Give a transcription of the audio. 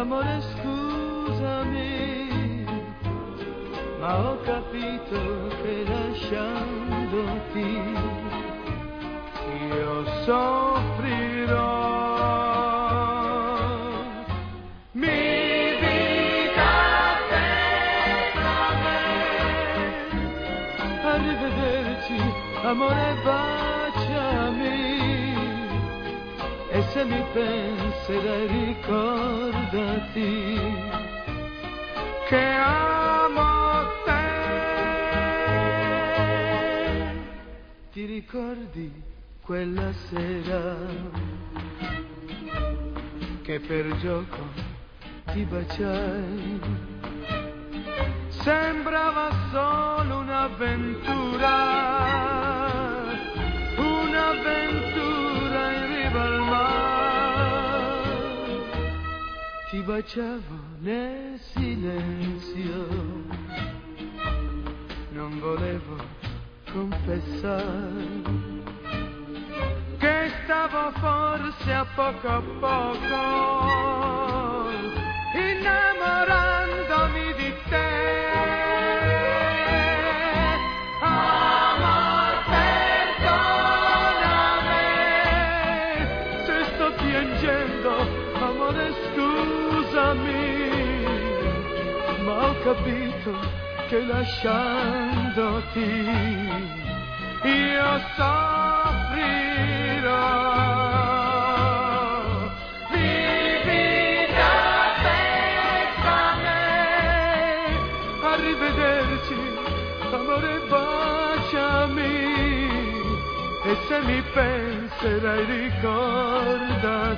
emozioni, ma ho capito che lasciandoti io soffrirò. Arrivederci, amore, baciami. Se mi penserai ricordati che amo te. Ti ricordi quella sera che per gioco ti baciai? Sembrava solo un'avventura baciavo nel silenzio, non volevo confessare che stavo forse a poco a poco innamorandomi di te. Amor, perdonami se sto piangendo, amore scusami, ma ho capito che lasciandoti io soffrirò. E se mi penserai ricordati